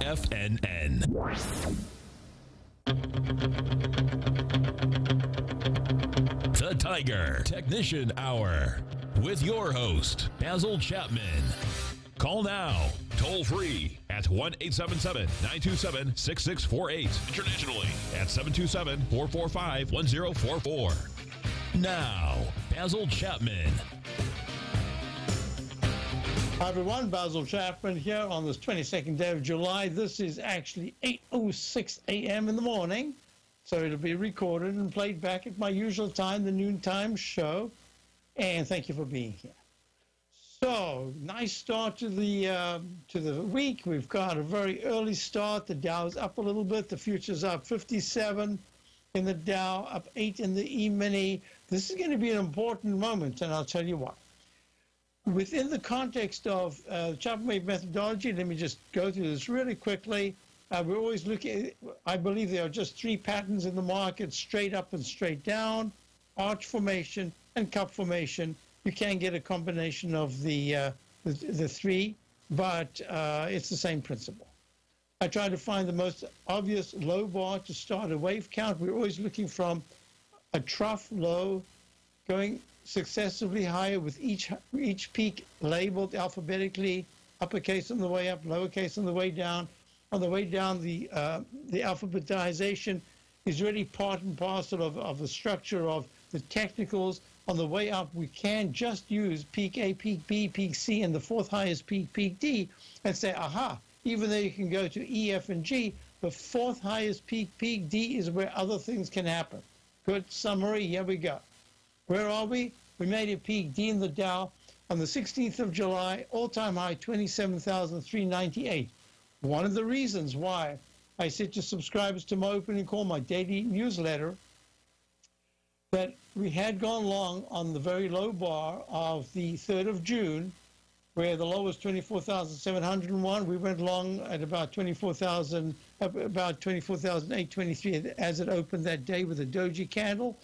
FNN. The Tiger Technician Hour with your host, Basil Chapman. Call now, toll free at 1 877 927 6648. Internationally at 727 445 1044. Now, Basil Chapman. Hi everyone, Basil Chapman here on this 22nd day of July. This is actually 8.06 a.m. in the morning, so it'll be recorded and played back at my usual time, the noontime show. And thank you for being here. So, nice start to the uh, to the week. We've got a very early start. The Dow's up a little bit. The future's up 57 in the Dow, up 8 in the E-mini. This is going to be an important moment, and I'll tell you why within the context of uh, wave methodology, let me just go through this really quickly. Uh, we're always looking, I believe there are just three patterns in the market, straight up and straight down, arch formation and cup formation. You can get a combination of the, uh, the, the, three, but uh, it's the same principle. I try to find the most obvious low bar to start a wave count. We're always looking from a trough low going successively higher with each each peak labeled alphabetically, uppercase on the way up, lowercase on the way down. On the way down, the uh, the alphabetization is really part and parcel of, of the structure of the technicals. On the way up, we can just use peak A, peak B, peak C, and the fourth highest peak, peak D, and say, aha, even though you can go to E, F, and G, the fourth highest peak, peak D is where other things can happen. Good summary, here we go. Where are we? We made a peak D in the Dow on the 16th of July, all-time high 27,398. One of the reasons why I said to subscribers to my opening call, my daily newsletter, that we had gone long on the very low bar of the 3rd of June, where the low was 24,701. We went long at about 24,000, about 24,823 as it opened that day with a doji candle.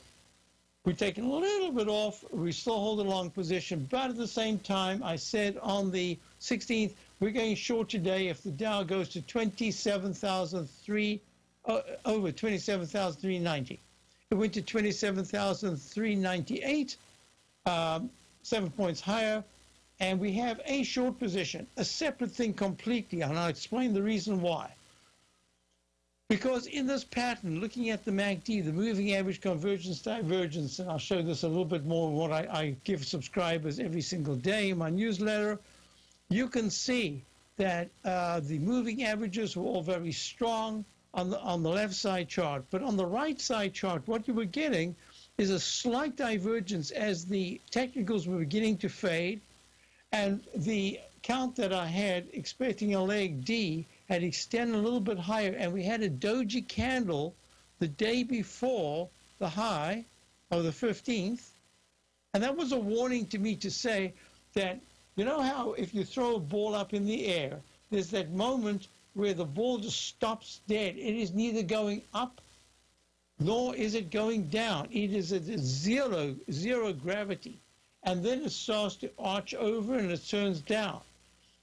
We've taken a little bit off. We still hold a long position, but at the same time, I said on the 16th, we're going short today if the Dow goes to 27,003 uh, over 27,390. It went to 27,398, um, seven points higher, and we have a short position, a separate thing completely, and I'll explain the reason why. Because in this pattern, looking at the MACD, the moving average convergence divergence, and I'll show this a little bit more what I, I give subscribers every single day in my newsletter, you can see that uh, the moving averages were all very strong on the, on the left side chart. But on the right side chart, what you were getting is a slight divergence as the technicals were beginning to fade. And the count that I had expecting a leg D had extended a little bit higher, and we had a doji candle the day before the high of the 15th. And that was a warning to me to say that, you know how if you throw a ball up in the air, there's that moment where the ball just stops dead. It is neither going up nor is it going down. It is at zero, zero gravity. And then it starts to arch over and it turns down.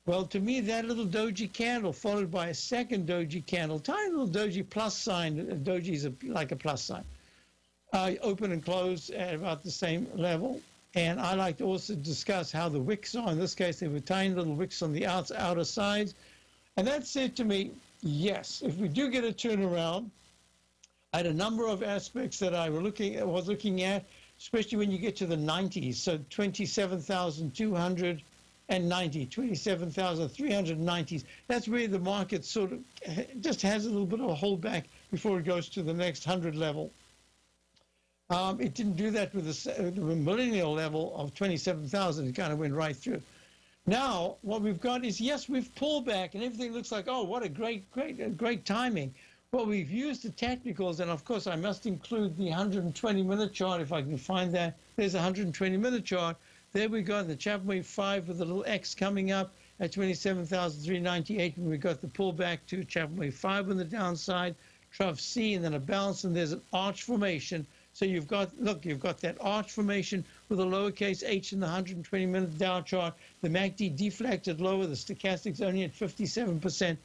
Well, to me, that little doji candle followed by a second doji candle, tiny little doji plus sign, doji is a, like a plus sign, uh, open and close at about the same level. And I like to also discuss how the wicks are. In this case, they were tiny little wicks on the outs, outer sides. And that said to me, yes, if we do get a turnaround, I had a number of aspects that I were looking, was looking at, especially when you get to the 90s. So 27,200 and 90, 27,390s. That's where the market sort of just has a little bit of a holdback before it goes to the next 100 level. Um, it didn't do that with the, the millennial level of 27,000. It kind of went right through. Now, what we've got is, yes, we've pulled back and everything looks like, oh, what a great, great, great timing. Well, we've used the technicals, and of course, I must include the 120 minute chart if I can find that. There's a 120 minute chart there we got the Chapman Wave 5 with a little X coming up at 27,398. And we got the pullback to Chapman Wave 5 on the downside, trough C, and then a bounce, and there's an arch formation. So you've got, look, you've got that arch formation with a lowercase h in the 120 minute Dow chart. The MACD deflected lower, the stochastic's only at 57%.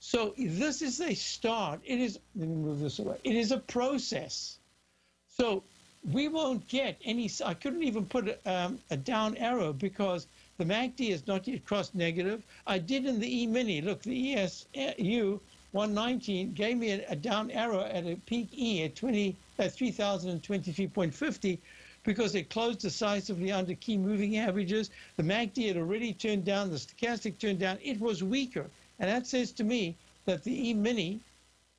So this is a start. It is, let me move this away. It is a process. So we won't get any, I couldn't even put um, a down arrow because the MACD has not yet crossed negative. I did in the E-mini. Look, the ESU 119 gave me a, a, down arrow at a peak E at 20 at 3023.50 because it closed decisively under key moving averages. The MACD had already turned down, the stochastic turned down. It was weaker. And that says to me that the E-mini,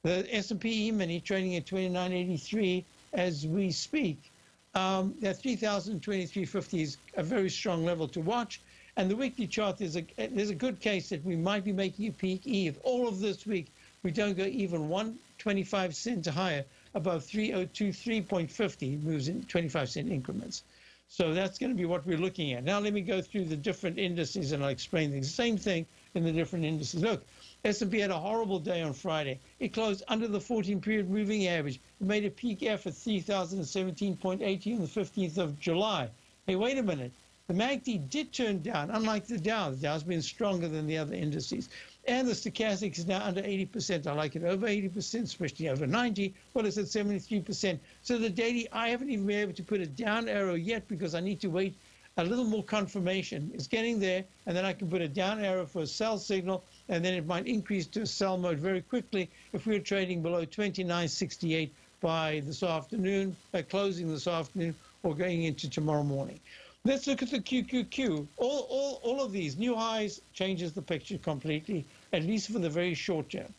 the S&P E-mini trading at 2983 as we speak, um, that 3023.50 is a very strong level to watch. And the weekly chart, there's a, there's a good case that we might be making a peak E. If all of this week we don't go even 125 cents higher above 3023.50, moves in 25 cent increments. So that's going to be what we're looking at. Now let me go through the different indices and I'll explain the same thing in the different indices. Look, S&P had a horrible day on Friday. It closed under the 14-period moving average. It made a peak F at 3,017.80 on the 15th of July. Hey, wait a minute. The MACD did turn down, unlike the Dow. The Dow's been stronger than the other indices. And the stochastic is now under 80%. I like it over 80%, especially over 90. Well, it's at 73%. So the daily, I haven't even been able to put a down arrow yet because I need to wait a little more confirmation. It's getting there, and then I can put a down arrow for a sell signal, and then it might increase to a sell mode very quickly if we're trading below 29.68 by this afternoon, by closing this afternoon, or going into tomorrow morning. Let's look at the QQQ. All, all, all of these new highs changes the picture completely, at least for the very short term.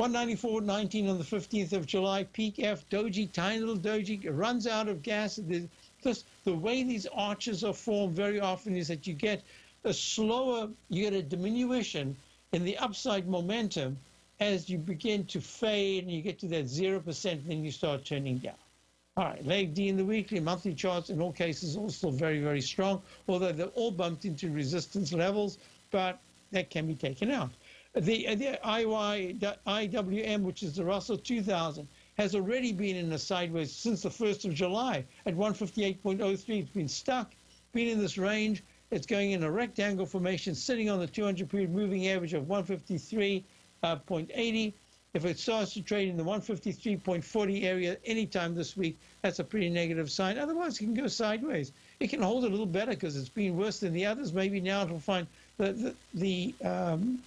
194.19 on the 15th of July, peak F, doji, tiny little doji, runs out of gas. Just the way these arches are formed very often is that you get a slower, you get a diminution in the upside momentum as you begin to fade and you get to that 0%, and then you start turning down. All right, leg D in the weekly, monthly charts in all cases also very, very strong, although they're all bumped into resistance levels, but that can be taken out. The, uh, the IY, the IWM, which is the Russell 2000, has already been in a sideways since the 1st of July at 158.03. It's been stuck, been in this range. It's going in a rectangle formation, sitting on the 200 period moving average of 153.80. Uh, if it starts to trade in the 153.40 area anytime this week, that's a pretty negative sign. Otherwise, it can go sideways. It can hold a little better because it's been worse than the others. Maybe now it'll find the, the, the um,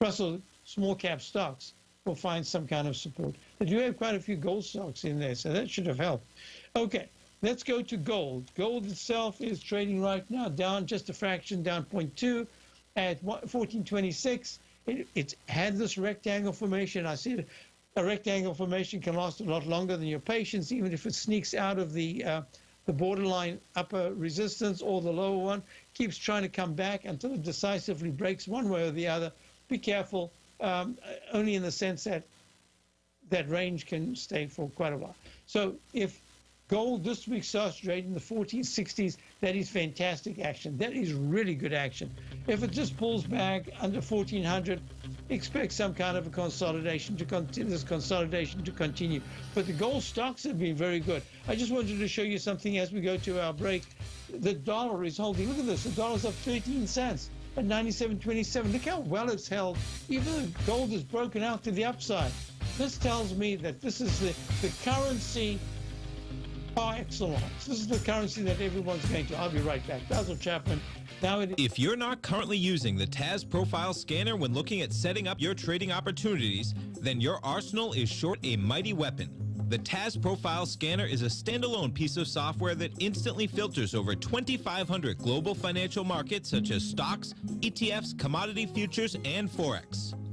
Russell small cap stocks will find some kind of support. But you have quite a few gold stocks in there, so that should have helped. Okay, let's go to gold. Gold itself is trading right now down just a fraction, down 0.2 at 1426. It, it's had this rectangle formation. I see a rectangle formation can last a lot longer than your patience, even if it sneaks out of the uh, the borderline upper resistance or the lower one. Keeps trying to come back until it decisively breaks one way or the other. Be careful, um, only in the sense that that range can stay for quite a while. So if Gold this week starts trading in the 40s, 60s. That is fantastic action. That is really good action. If it just pulls back under 1400, expect some kind of a consolidation to continue, this consolidation to continue. But the gold stocks have been very good. I just wanted to show you something as we go to our break. The dollar is holding. Look at this. The dollar's up 13 cents at 97.27. Look how well it's held. Even though gold is broken out to the upside. This tells me that this is the, the currency par excellence. This is the currency that everyone's going to. I'll be right back. Basil Chapman. Now it if you're not currently using the TAS Profile Scanner when looking at setting up your trading opportunities, then your arsenal is short a mighty weapon. The TAS Profile Scanner is a standalone piece of software that instantly filters over 2,500 global financial markets such as stocks, ETFs, commodity futures, and Forex.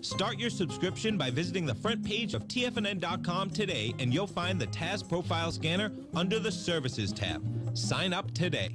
Start your subscription by visiting the front page of TFNN.com today and you'll find the TAS Profile Scanner under the Services tab. Sign up today.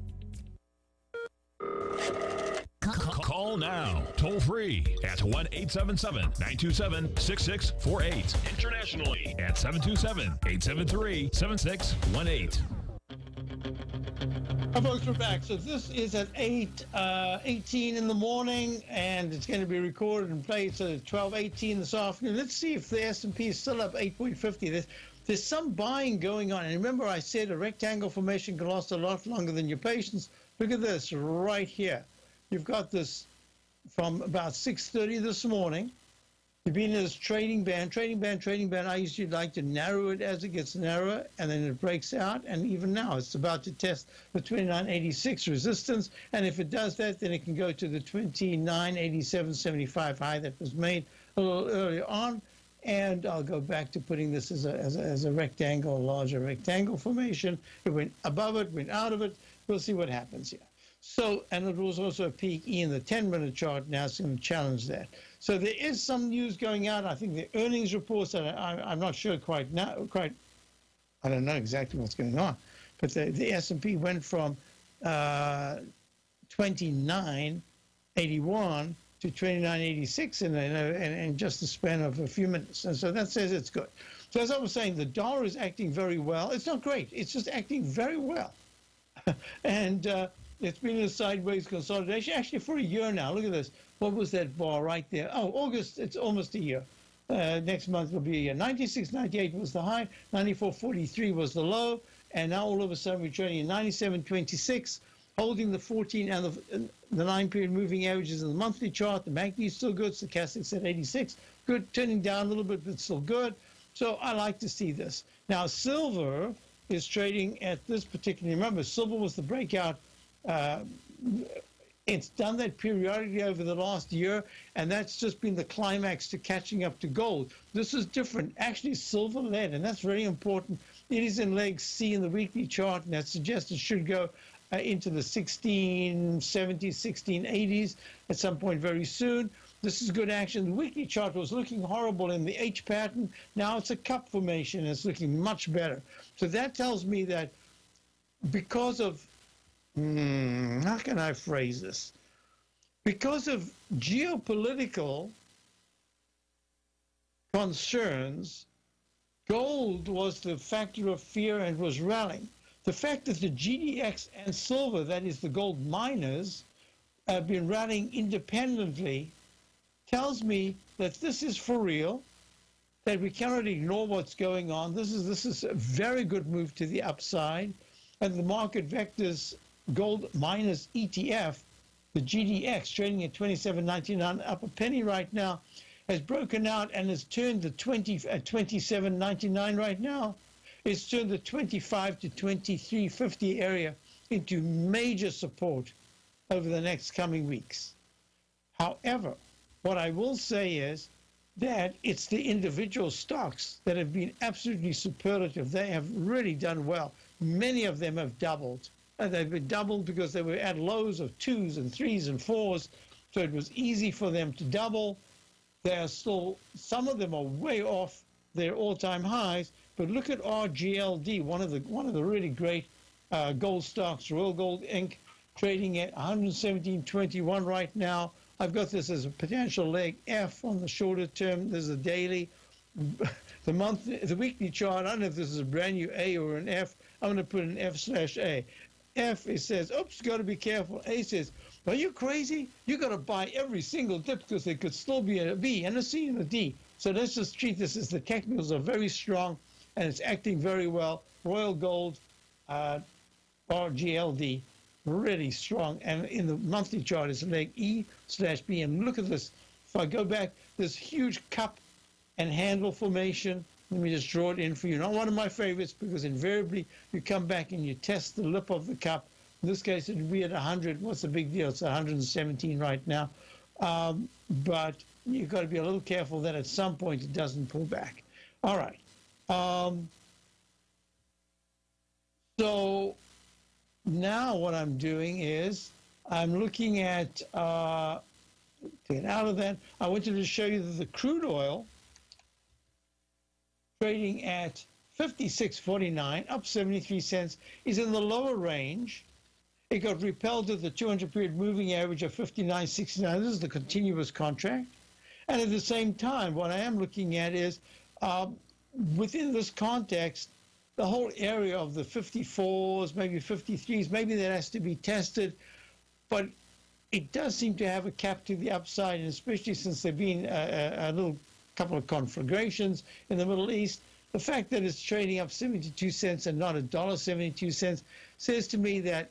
Call now, toll free at 1 877 927 6648. Internationally at 727 873 7618. Hi, folks, we're back. So this is at 8 uh, 18 in the morning, and it's going to be recorded and played at 12 18 this afternoon. Let's see if the S&P is still up 8.50. There's, there's some buying going on. And remember I said a rectangle formation can last a lot longer than your patience. Look at this right here. You've got this from about 6.30 this morning. You've been in this trading band, trading band, trading band. I usually like to narrow it as it gets narrower, and then it breaks out. And even now, it's about to test the 29.86 resistance. And if it does that, then it can go to the 29.87.75 high that was made a little earlier on. And I'll go back to putting this as a, as a, as a rectangle, a larger rectangle formation. It went above it, went out of it. We'll see what happens here. So, and it was also a peak in the 10-minute chart. Now it's going to challenge that. So there is some news going out. I think the earnings reports. I, I'm not sure quite now. Quite, I don't know exactly what's going on. But the, the S&P went from uh, 29.81 to 29.86 in, in, in just the span of a few minutes. And so that says it's good. So as I was saying, the dollar is acting very well. It's not great. It's just acting very well. and uh, it's been in a sideways consolidation actually for a year now. Look at this. What was that bar right there? Oh, August. It's almost a year. Uh, next month will be a year. 96.98 was the high. 94.43 was the low. And now all of a sudden we're trading at 97.26, holding the 14 and the, the nine period moving averages in the monthly chart. The MACD is still good. Stochastics at 86. Good. Turning down a little bit, but still good. So I like to see this. Now, silver is trading at this particular. Remember, silver was the breakout uh, it's done that periodically over the last year, and that's just been the climax to catching up to gold. This is different. Actually, silver lead, and that's very important. It is in leg C in the weekly chart, and that suggests it should go uh, into the 1670s, 1680s at some point very soon. This is good action. The weekly chart was looking horrible in the H pattern. Now it's a cup formation. It's looking much better. So that tells me that because of hmm, how can I phrase this? Because of geopolitical concerns, gold was the factor of fear and was rallying. The fact that the GDX and silver, that is the gold miners, have been rallying independently tells me that this is for real, that we cannot ignore what's going on. This is this is a very good move to the upside, and the market vectors gold miners ETF, the GDX trading at 27.99 up a penny right now, has broken out and has turned the 20 uh, at 27.99 right now. It's turned the 25 to 23.50 area into major support over the next coming weeks. However, what I will say is that it's the individual stocks that have been absolutely superlative. They have really done well. Many of them have doubled. And they've been doubled because they were at lows of twos and threes and fours. So it was easy for them to double. They are still, some of them are way off their all-time highs. But look at RGLD, one of the one of the really great uh, gold stocks, Royal Gold Inc., trading at 117.21 right now. I've got this as a potential leg F on the shorter term. There's a daily, the month, the weekly chart. I don't know if this is a brand new A or an F. I'm going to put an F slash A. F, it says, oops, got to be careful. A says, are you crazy? You got to buy every single dip because there could still be a B and a C and a D. So let's just treat this as the technicals are very strong and it's acting very well. Royal Gold, uh, RGLD, really strong. And in the monthly chart, it's leg E slash B. And look at this. If I go back, this huge cup and handle formation. Let me just draw it in for you. Not one of my favorites because invariably you come back and you test the lip of the cup. In this case, it would be at 100. What's the big deal? It's 117 right now. Um, but you've got to be a little careful that at some point it doesn't pull back. All right. Um, so now what I'm doing is I'm looking at, uh, get out of that, I wanted to show you that the crude oil trading at 56.49, up 73 cents, is in the lower range. It got repelled to the 200 period moving average of 59.69. This is the continuous contract. And at the same time, what I am looking at is um, within this context, the whole area of the 54s, maybe 53s, maybe that has to be tested. But it does seem to have a cap to the upside, and especially since there have been a, a, little couple of conflagrations in the Middle East, the fact that it's trading up 72 cents and not a dollar 72 cents says to me that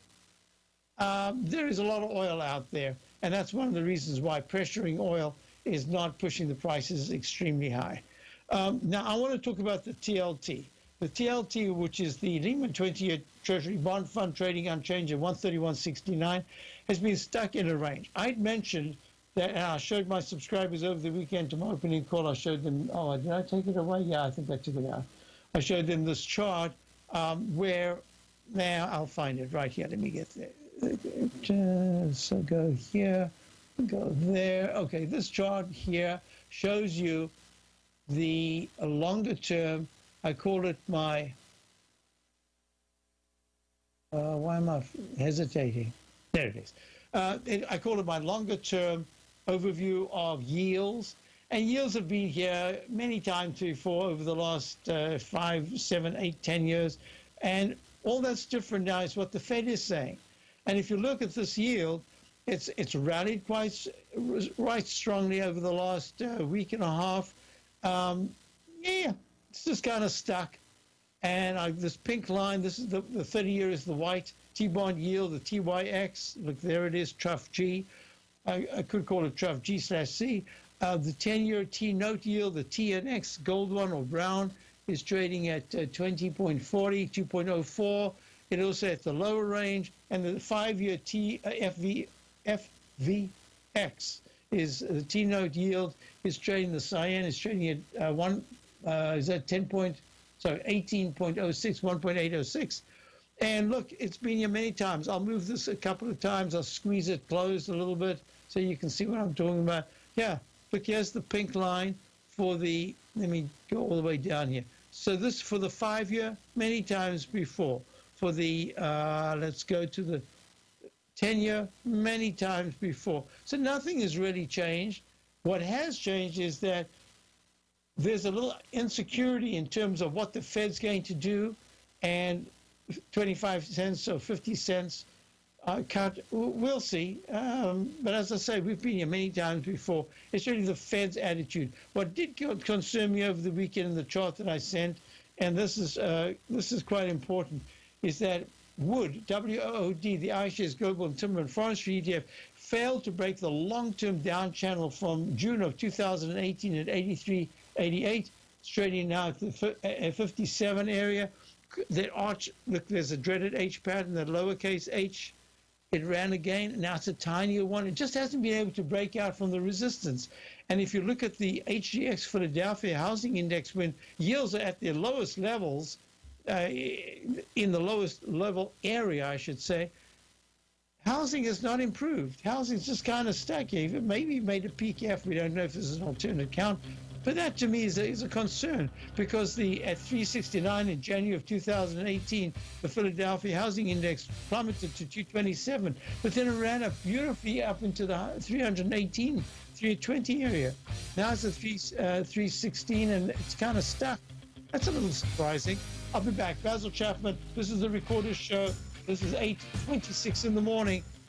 um, there is a lot of oil out there, and that's one of the reasons why pressuring oil is not pushing the prices extremely high. Um, now, I want to talk about the TLT. The TLT, which is the Lehman 20-year Treasury bond fund trading unchanged at 131.69, has been stuck in a range. I'd mentioned that, I showed my subscribers over the weekend to my opening call. I showed them. Oh, did I take it away? Yeah, I think I took it out. I showed them this chart um, where now I'll find it right here. Let me get there. So go here, go there. Okay, this chart here shows you the longer term, I call it my, uh, why am I hesitating? There it is. Uh, it, I call it my longer term overview of yields. And yields have been here many times before over the last uh, five, seven, eight, ten years. And all that's different now is what the Fed is saying. And if you look at this yield, it's it's rallied quite right strongly over the last uh, week and a half. Um, yeah, it's just kind of stuck. And I, this pink line, this is the, the 30 year is the white T-bond yield, the TYX. Look, there it is, trough G. I, I could call it trough G slash C. Uh, the 10-year T-note yield, the TNX gold one or brown, is trading at uh, 20.40, 2.04. It also at the lower range, and the five-year T uh, FV, FVX is the T-note yield is trading the cyan is trading at uh, one uh, is that 10 point sorry 18.06 1.806 and look it's been here many times. I'll move this a couple of times. I'll squeeze it closed a little bit so you can see what I'm talking about. Yeah look here's the pink line for the let me go all the way down here. So this for the five year many times before. For the uh, let's go to the tenure many times before. So nothing has really changed. What has changed is that there's a little insecurity in terms of what the Fed's going to do, and 25 cents or 50 cents. Uh, Cut. We'll see. Um, but as I say, we've been here many times before. It's really the Fed's attitude. What did concern me over the weekend in the chart that I sent, and this is uh, this is quite important, is that Wood W-O-O-D, the iShares Global and Timber and Forestry ETF, failed to break the long-term down channel from June of 2018 at 83 88, trading now at the 57 area. That arch, look, there's a dreaded H pattern, the lowercase h. It ran again. Now it's a tinier one. It just hasn't been able to break out from the resistance. And if you look at the HGX Philadelphia Housing Index, when yields are at their lowest levels, uh, in the lowest level area, I should say, housing has not improved. Housing's just kind of stuck. Maybe made a peak F. We don't know if there's an alternate count but that to me is a, is a concern because the at 369 in January of 2018, the Philadelphia Housing Index plummeted to 227, but then it ran up beautifully up into the 318, 320 area. Now it's at 3, uh, 316 and it's kind of stuck. That's a little surprising. I'll be back. Basil Chapman, this is the Recorder Show. This is 8.26 in the morning.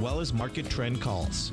well as market trend calls.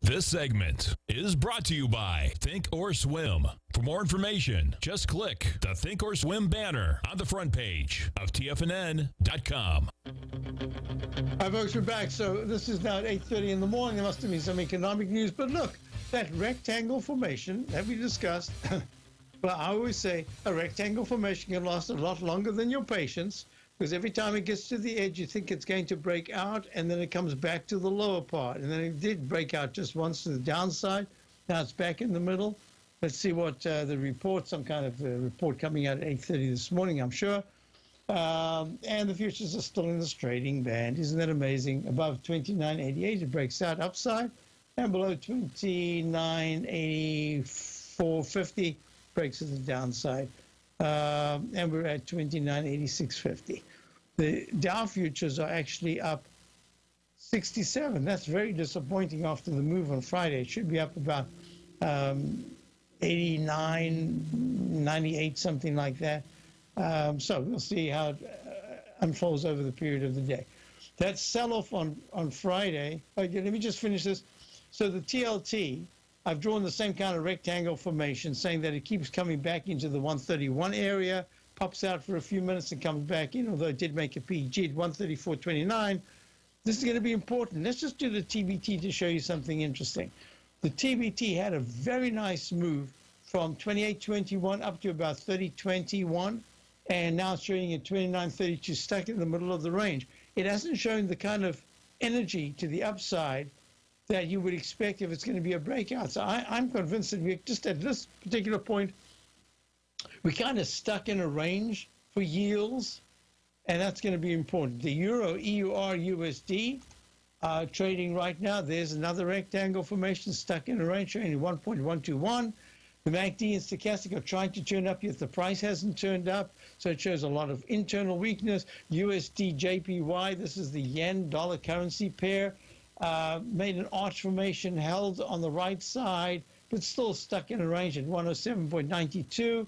This segment is brought to you by Think or Swim. For more information, just click the Think or Swim banner on the front page of TFNN.com. Hi, folks, we're back. So this is now at 8.30 in the morning. There must have been some economic news. But look, that rectangle formation that we discussed, well, I always say a rectangle formation can last a lot longer than your patience because every time it gets to the edge, you think it's going to break out, and then it comes back to the lower part. And then it did break out just once to the downside. Now it's back in the middle. Let's see what uh, the report, some kind of uh, report coming out at 8.30 this morning, I'm sure. Um, and the futures are still in this trading band. Isn't that amazing? Above 29.88, it breaks out upside. And below 29.84.50, breaks to the downside. Um, and we're at 29.86.50. The Dow futures are actually up 67. That's very disappointing after the move on Friday. It should be up about um, 89, 98, something like that. Um, so we'll see how it uh, unfolds over the period of the day. That sell-off on, on Friday, okay, let me just finish this. So the TLT, I've drawn the same kind of rectangle formation, saying that it keeps coming back into the 131 area, pops out for a few minutes and comes back in, although it did make a peak G at 134.29. This is going to be important. Let's just do the TBT to show you something interesting. The TBT had a very nice move from 28.21 up to about 30.21, and now it's trading at 29.32, stuck in the middle of the range. It hasn't shown the kind of energy to the upside that you would expect if it's going to be a breakout. So I, am convinced that we're just at this particular point, we're kind of stuck in a range for yields, and that's going to be important. The Euro, EUR, USD uh, trading right now. There's another rectangle formation stuck in a range trading 1.121. The MACD and stochastic are trying to turn up, yet the price hasn't turned up. So it shows a lot of internal weakness. USD JPY, this is the yen dollar currency pair, uh, made an arch formation, held on the right side, but still stuck in a range at 107.92.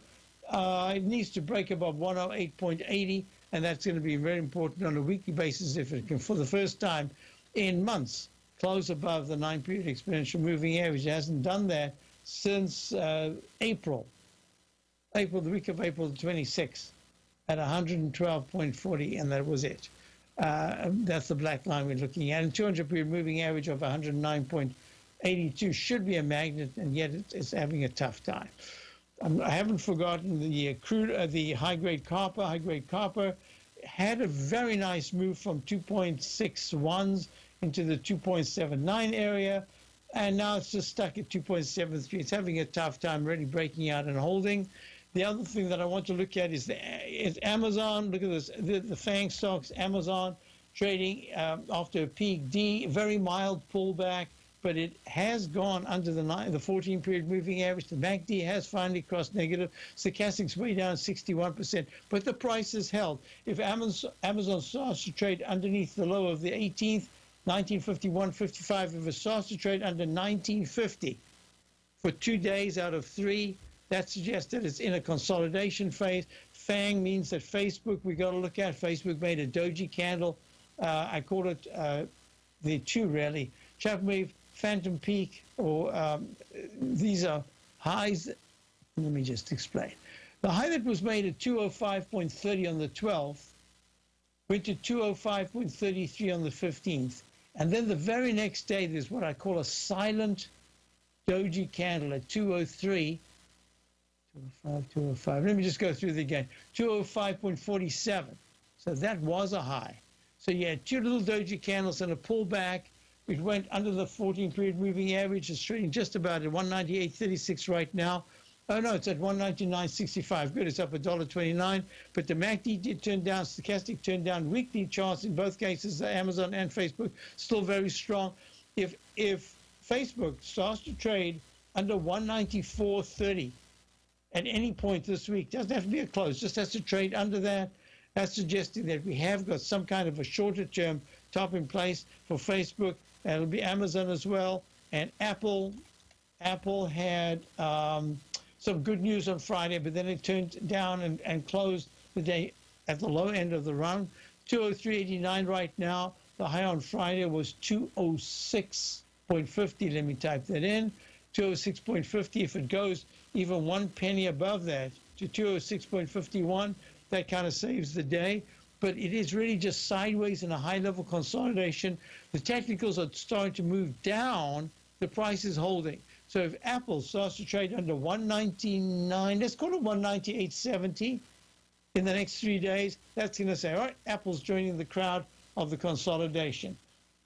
Uh, it needs to break above 108.80, and that's going to be very important on a weekly basis if it can, for the first time in months, close above the nine period exponential moving average. It hasn't done that since uh, April, April, the week of April 26th at 112.40, and that was it. Uh, that's the black line we're looking at. And 200 period moving average of 109.82 should be a magnet, and yet it's having a tough time. I haven't forgotten the crude, uh, the high grade copper. High grade copper had a very nice move from 2.61s into the 2.79 area, and now it's just stuck at 2.73. It's having a tough time really breaking out and holding. The other thing that I want to look at is, the, is Amazon. Look at this, the, the FANG stocks, Amazon trading um, after a peak D, very mild pullback but it has gone under the nine, the 14 period moving average. The MACD has finally crossed negative. Stochastic's way down 61%, but the price is held. If Amazon, Amazon starts to trade underneath the low of the 18th, 1951.55, if it starts to trade under 1950 for two days out of three, that suggests that it's in a consolidation phase. FANG means that Facebook, we got to look at. Facebook made a doji candle. Uh, I call it uh, the two really. Chapman Phantom Peak, or um, these are highs. Let me just explain. The high that was made at 205.30 on the 12th went to 205.33 on the 15th. And then the very next day, there's what I call a silent doji candle at 203. 205, 205. Let me just go through the again. 205.47. So that was a high. So you had two little doji candles and a pullback it went under the 14 period moving average. It's trading just about at 198.36 right now. Oh no, it's at 199.65. Good, it's up $1.29. But the MACD did turn down, stochastic turned down. Weekly charts in both cases, Amazon and Facebook, still very strong. If if Facebook starts to trade under 194.30 at any point this week, doesn't have to be a close, just has to trade under that. That's suggesting that we have got some kind of a shorter term top in place for Facebook it'll be Amazon as well. And Apple, Apple had um, some good news on Friday, but then it turned down and, and closed the day at the low end of the run. 203.89 right now. The high on Friday was 206.50. Let me type that in. 206.50. If it goes even one penny above that to 206.51, that kind of saves the day but it is really just sideways in a high level consolidation. The technicals are starting to move down, the price is holding. So if Apple starts to trade under 199, let's call it 198.70 in the next three days, that's going to say, all right, Apple's joining the crowd of the consolidation.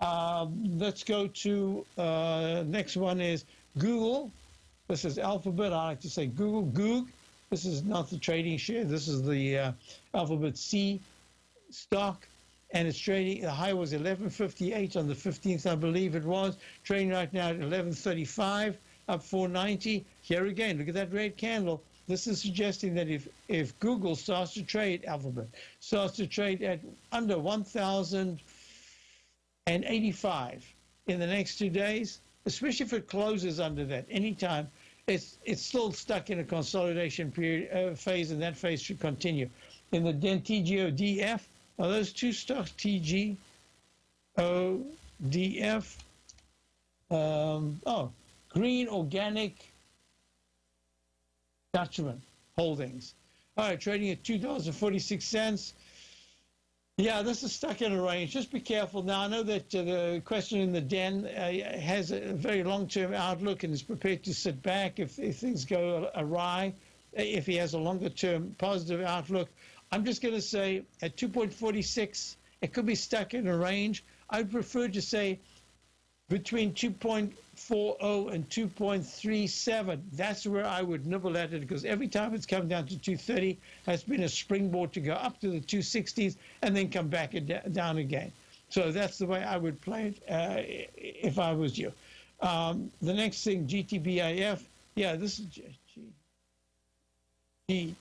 Um, let's go to uh, next one is Google. This is Alphabet. I like to say Google. Goog. This is not the trading share. This is the uh, Alphabet C stock and it's trading the high was 1158 on the 15th i believe it was. Trading right now at 1135 up 490 here again look at that red candle. This is suggesting that if if google starts to trade alphabet starts to trade at under 1,085 in the next two days, especially if it closes under that anytime, it's it's still stuck in a consolidation period uh, phase, and that phase should continue. In the DEN TGODF, are those two stocks TG, ODF? Um, oh, Green Organic Dutchman Holdings. All right, trading at two dollars and forty six cents. Yeah, this is stuck in a range. Just be careful. Now, I know that uh, the question in the den uh, has a very long-term outlook and is prepared to sit back if, if things go awry, if he has a longer-term positive outlook. I'm just going to say at 2.46, it could be stuck in a range. I'd prefer to say between 2.40 and 2.37. That's where I would nibble at it because every time it's come down to 230, has been a springboard to go up to the 260s and then come back down again. So that's the way I would play it uh, if I was you. Um, the next thing, GTBIF. Yeah, this is G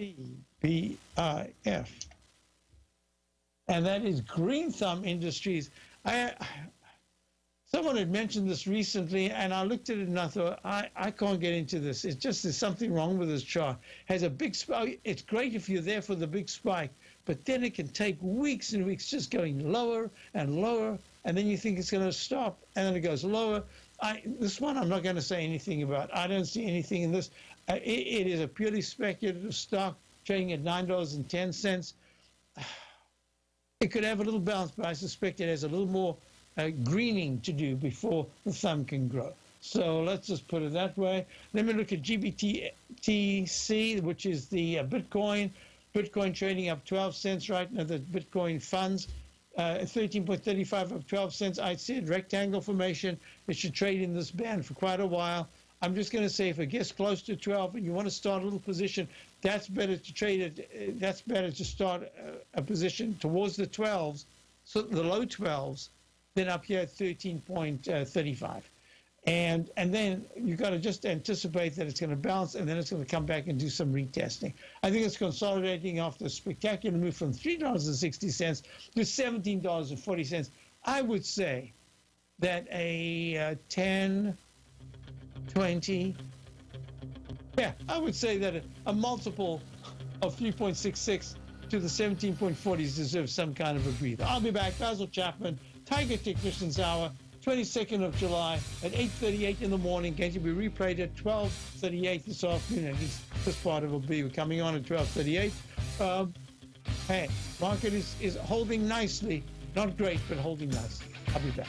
GTBIF. And that is Green Thumb Industries. I Someone had mentioned this recently, and I looked at it and I thought, I, I can't get into this. It's just there's something wrong with this chart. Has a big spike. Oh, it's great if you're there for the big spike, but then it can take weeks and weeks just going lower and lower, and then you think it's going to stop, and then it goes lower. I, this one I'm not going to say anything about. I don't see anything in this. Uh, it, it is a purely speculative stock trading at nine dollars and ten cents. It could have a little bounce, but I suspect it has a little more uh, greening to do before the thumb can grow. So let's just put it that way. Let me look at GBTC, which is the uh, Bitcoin. Bitcoin trading up 12 cents right now. The Bitcoin funds, uh, 13.35 of 12 cents. I said rectangle formation. It should trade in this band for quite a while. I'm just going to say if it gets close to 12 and you want to start a little position, that's better to trade it. Uh, that's better to start a, position towards the 12s, so the low 12s, then up here at 13.35. And and then you've got to just anticipate that it's going to bounce and then it's going to come back and do some retesting. I think it's consolidating after a spectacular move from $3.60 to $17.40. I would say that a uh, 10, 20, yeah, I would say that a, multiple of 3.66 to the 17.40s deserves some kind of a breather. I'll be back. Basil Chapman. Tiger Technicians Hour, 22nd of July at 8.38 in the morning, going to be replayed at 12.38 this afternoon. At least this part of it will be coming on at 12.38. Um, hey, market is, is holding nicely. Not great, but holding nicely. I'll be back.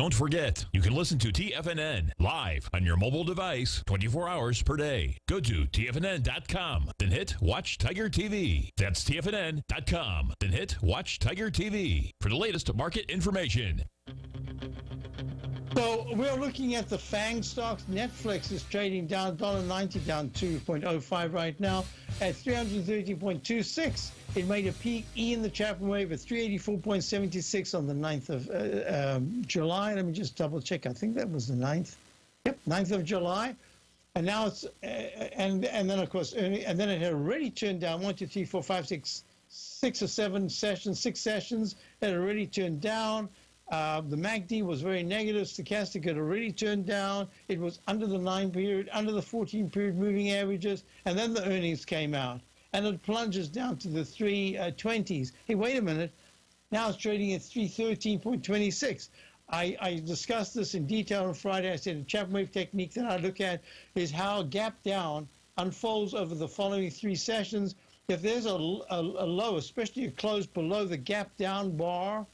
Don't forget, you can listen to TFNN live on your mobile device 24 hours per day. Go to TFNN.com, then hit Watch Tiger TV. That's TFNN.com, then hit Watch Tiger TV for the latest market information. So we're looking at the FANG stocks. Netflix is trading down $1.90, down 2.05 right now at 330.26. It made a peak E in the Chapman wave at 384.76 on the 9th of uh, um, July. Let me just double check. I think that was the 9th. Yep, 9th of July. And now it's, uh, and and then of course, and then it had already turned down one, two, three, four, five, six, six or seven sessions, six sessions. It had already turned down. Uh, the MACD was very negative. Stochastic had already turned down. It was under the nine period, under the 14 period moving averages. And then the earnings came out and it plunges down to the 320s. Hey, wait a minute. Now it's trading at 313.26. I, I discussed this in detail on Friday. I said the Chapman wave technique that I look at is how gap down unfolds over the following three sessions. If there's a, a, a low, especially a close below the gap down bar,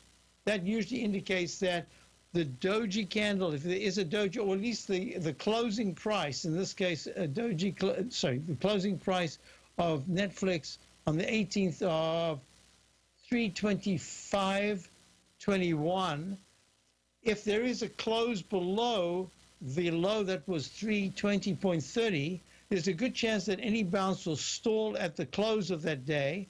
that usually indicates that the doji candle, if there is a doji, or at least the, the closing price, in this case, a doji, sorry, the closing price of Netflix on the 18th of 325.21, if there is a close below the low that was 320.30, there's a good chance that any bounce will stall at the close of that day.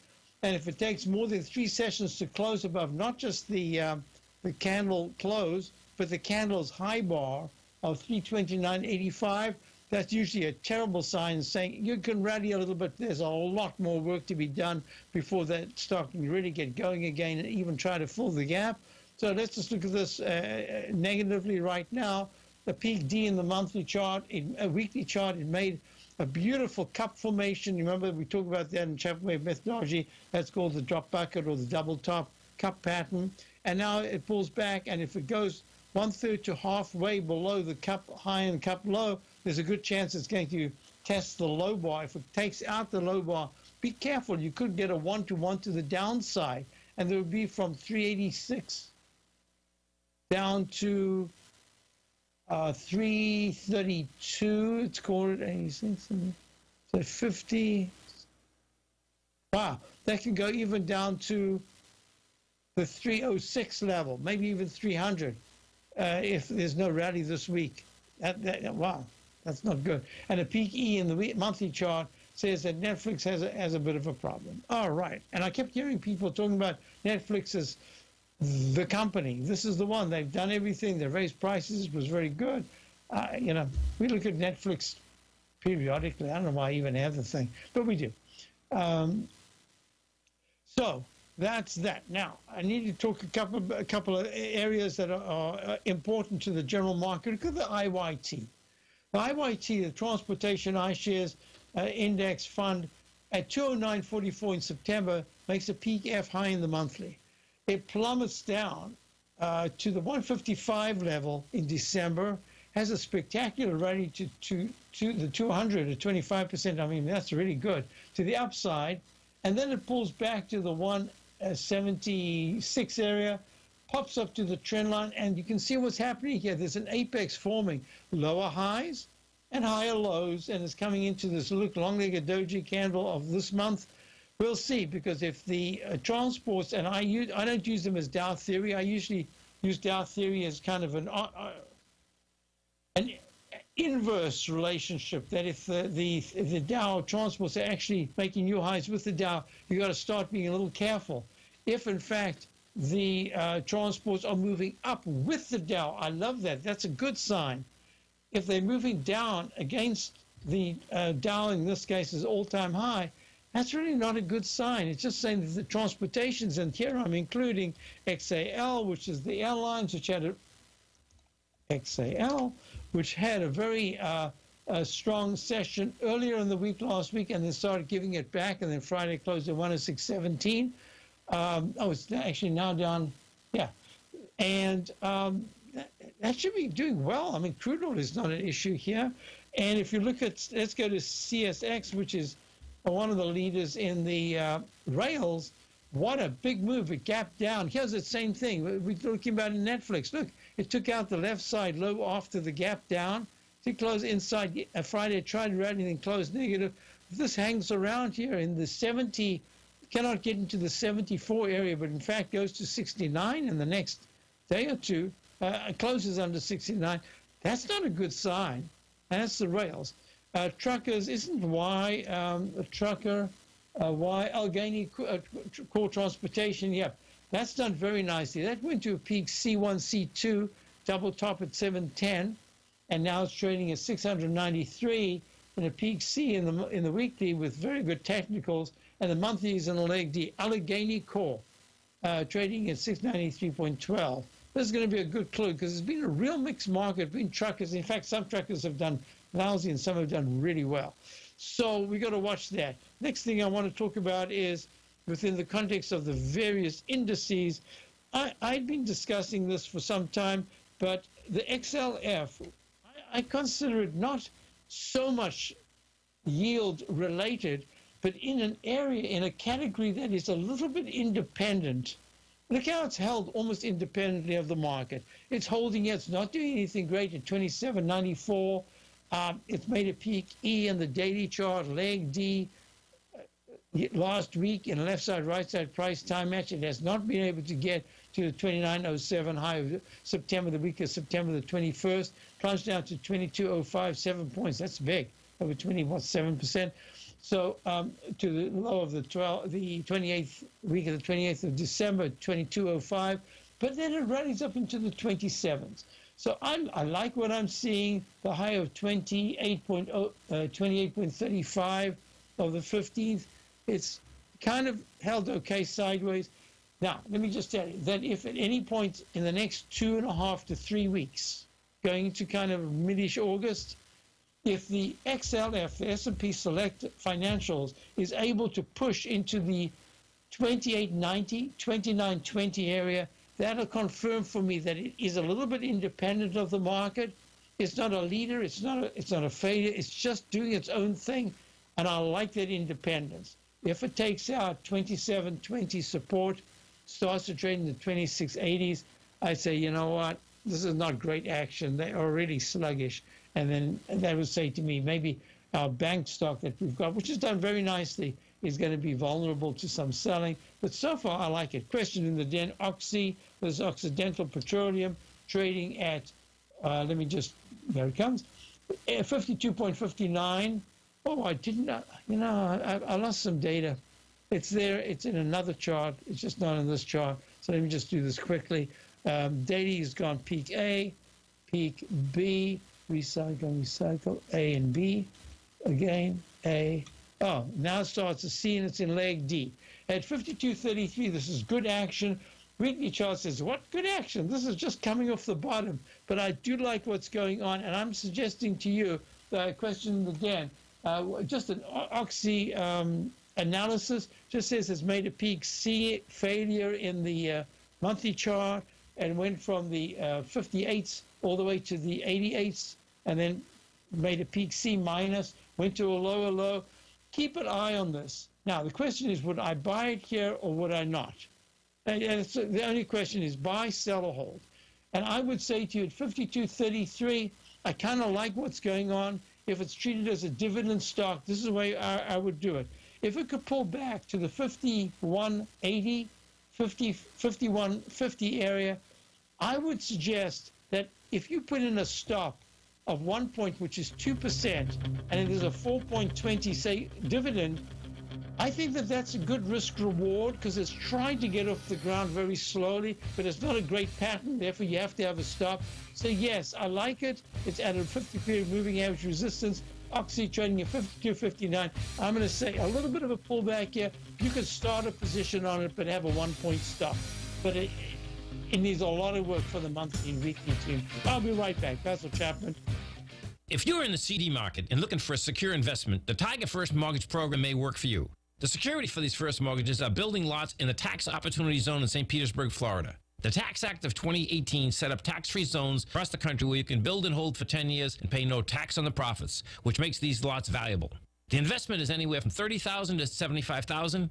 And if it takes more than three sessions to close above not just the uh, the candle close, but the candle's high bar of 329.85, that's usually a terrible sign saying you can rally a little bit. There's a lot more work to be done before that stock can really get going again and even try to fill the gap. So let's just look at this uh, negatively right now. The peak D in the monthly chart, in a weekly chart, it made a beautiful cup formation. Remember, we talked about that in Chapman Wave methodology. That's called the drop bucket or the double top cup pattern. And now it pulls back, and if it goes one third to halfway below the cup high and cup low, there's a good chance it's going to test the low bar. If it takes out the low bar, be careful. You could get a one to one to the downside, and there would be from 386 down to uh, 332. It's called 86, so 50. Wow, that can go even down to the 306 level, maybe even 300, uh, if there's no rally this week. That, that, wow, that's not good. And a peak E in the monthly chart says that Netflix has a, has a bit of a problem. All right. And I kept hearing people talking about Netflix as the company. This is the one. They've done everything. They raised prices. It was very good. Uh, you know, we look at Netflix periodically. I don't know why I even have the thing, but we do. Um, so that's that. Now, I need to talk a couple a couple of areas that are, are important to the general market. Look at the IYT. The IYT, the Transportation iShares uh, Index Fund, at 209.44 in September, makes a peak F high in the monthly. It plummets down uh, to the 155 level in December, has a spectacular rally to, to, to the 200 at 25%. I mean, that's really good to the upside. And then it pulls back to the 176 area, pops up to the trend line, and you can see what's happening here. There's an apex forming lower highs and higher lows, and it's coming into this look long-legged doji candle of this month. We'll see because if the uh, transports and I use I don't use them as Dow theory. I usually use Dow theory as kind of an uh, uh an inverse relationship. That if the the if the Dow transports are actually making new highs with the Dow, you got to start being a little careful. If in fact the uh, transports are moving up with the Dow, I love that. That's a good sign. If they're moving down against the uh, Dow, in this case, is all-time high that's really not a good sign. It's just saying that the transportations, and here I'm including XAL, which is the airlines, which had a XAL, which had a very uh, a strong session earlier in the week last week, and then started giving it back, and then Friday closed at 106.17. Um, oh, it's actually now down, yeah, and um, that, that should be doing well. I mean, crude oil is not an issue here, and if you look at, let's go to CSX, which is one of the leaders in the uh, rails. What a big move. It gapped down. Here's the same thing. We're talking about in Netflix. Look, it took out the left side low after the gap down to close inside. Uh, Friday tried rallying and closed negative. This hangs around here in the 70, cannot get into the 74 area, but in fact goes to 69 in the next day or two, uh, closes under 69. That's not a good sign. that's the rails. Uh, truckers isn't why um, a trucker, uh, why Allegheny uh, Core Transportation. Yep, that's done very nicely. That went to a peak C1, C2, double top at 710, and now it's trading at 693 in a peak C in the in the weekly with very good technicals, and the monthly is in a leg D. Allegheny Core uh, trading at 693.12. This is going to be a good clue because it's been a real mixed market between truckers. In fact, some truckers have done lousy and some have done really well. So we got to watch that. Next thing I want to talk about is within the context of the various indices. I, I've been discussing this for some time, but the XLF, I, I consider it not so much yield related, but in an area, in a category that is a little bit independent. Look how it's held almost independently of the market. It's holding it. It's not doing anything great at 27.94. Um, it's made a peak E in the daily chart, leg D. Uh, last week in left side, right side price time match, it has not been able to get to the 2907 high of September, the week of September the 21st, plunged down to 2205, seven points. That's big, over 27%. So um, to the low of the 12, the 28th week of the 28th of December, 2205, but then it rallies up into the 27th. So I'm, I like what I'm seeing, the high of 28.0, uh, 28.35 of the 15th. It's kind of held okay sideways. Now, let me just tell you that if at any point in the next two and a half to three weeks, going to kind of midish August, if the XLF, the S&P Select Financials, is able to push into the 2890, 2920 area, that'll confirm for me that it is a little bit independent of the market. It's not a leader. It's not a, it's not a failure. It's just doing its own thing. And I like that independence. If it takes out 2720 support, starts to trade in the 2680s, I say, you know what? This is not great action. They are really sluggish. And then they would say to me, maybe our bank stock that we've got, which has done very nicely, is going to be vulnerable to some selling. But so far, I like it. Question in the den, Oxy, there's Occidental Petroleum trading at, uh, let me just, there it comes, 52.59. Oh, I didn't, you know, I, I lost some data. It's there, it's in another chart. It's just not in this chart. So let me just do this quickly. Um, daily has gone peak A, peak B, recycle, recycle, A and B, again, A, Oh, now starts see and it's in leg D. At 52.33, this is good action. Weekly chart says, what good action? This is just coming off the bottom. But I do like what's going on, and I'm suggesting to you, the question again, uh, just an oxy um, analysis just says it's made a peak C failure in the uh, monthly chart, and went from the uh, 58s all the way to the 88s and then made a peak C minus, went to a lower low. Keep an eye on this. Now, the question is, would I buy it here or would I not? And the only question is buy, sell, or hold. And I would say to you at 52.33, I kind of like what's going on. If it's treated as a dividend stock, this is the way I, I would do it. If it could pull back to the 51.80, 50, 51.50 area, I would suggest that if you put in a stop of one point, which is 2%, and it is a 4.20, say, dividend, I think that that's a good risk reward because it's trying to get off the ground very slowly, but it's not a great pattern. Therefore, you have to have a stop. So, yes, I like it. It's at a 50 period moving average resistance. Oxy trading at 52.59. I'm going to say a little bit of a pullback here. You could start a position on it, but have a one point stop. But it, it needs a lot of work for the monthly and weekly team. I'll be right back. Basil Chapman. If you're in the CD market and looking for a secure investment, the Tiger First Mortgage Program may work for you. The security for these first mortgages are building lots in the tax opportunity zone in St. Petersburg, Florida. The Tax Act of 2018 set up tax free zones across the country where you can build and hold for 10 years and pay no tax on the profits, which makes these lots valuable. The investment is anywhere from 30,000 to 75000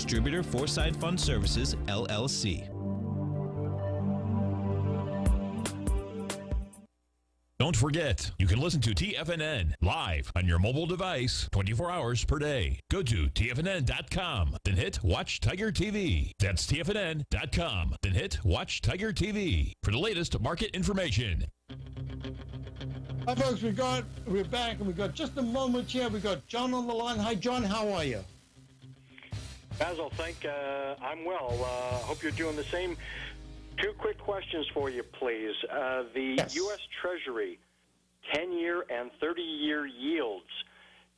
Distributor Foreside Fund Services, LLC. Don't forget, you can listen to TFNN live on your mobile device 24 hours per day. Go to TFNN.com, then hit Watch Tiger TV. That's TFNN.com, then hit Watch Tiger TV for the latest market information. Hi, folks. We got we're back, and we got just a moment here. We got John on the line. Hi, John. How are you? Basil, thank. Uh, I'm well. Uh, hope you're doing the same. Two quick questions for you, please. Uh, the Yes. U.S. Treasury 10 year and 30 year yields.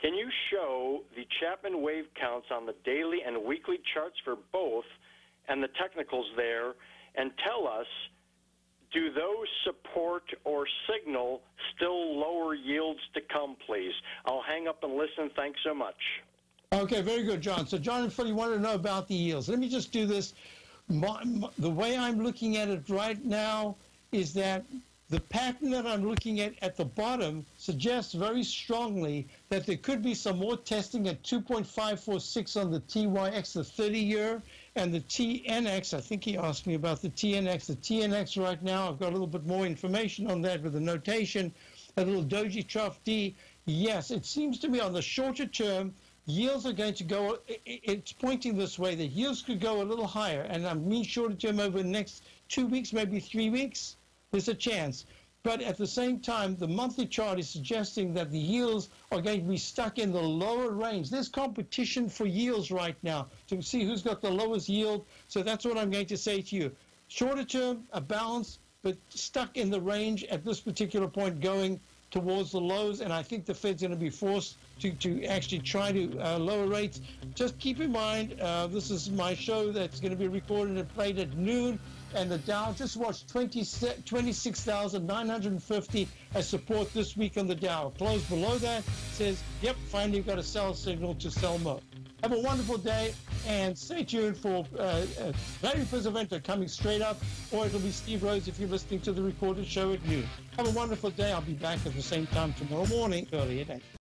Can you show the Chapman wave counts on the daily and weekly charts for both and the technicals there and tell us do those support or signal still lower yields to come, please? I'll hang up and listen. Thanks so much. Okay, very good, John. So, John and you wanted to know about the yields. Let me just do this. my, my, the way I'm looking at it right now is that the pattern that I'm looking at at the bottom suggests very strongly that there could be some more testing at 2.546 on the TYX, the 30 year, and the TNX. I think he asked me about the TNX. The TNX right now, I've got a little bit more information on that with the notation, a little doji trough D. Yes, it seems to me on the shorter term, yields are going to go, it's pointing this way, that yields could go a little higher. And I mean shorter term over the next two weeks, maybe three weeks, there's a chance. But at the same time, the monthly chart is suggesting that the yields are going to be stuck in the lower range. There's competition for yields right now to see who's got the lowest yield. So that's what I'm going to say to you. Shorter term, a balance, but stuck in the range at this particular point going towards the lows. And I think the Fed's going to be forced to, to actually try to uh, lower rates. Just keep in mind, uh, this is my show that's going to be recorded and played at noon and the Dow just watched 20, 26,950 as support this week on the Dow. Closed below that says, yep, finally got a sell signal to sell more. Have a wonderful day and stay tuned for uh, uh, Larry Pesavento coming straight up, or it'll be Steve Rhodes if you're listening to the recorded show at noon. Have a wonderful day. I'll be back at the same time tomorrow morning, early at 8.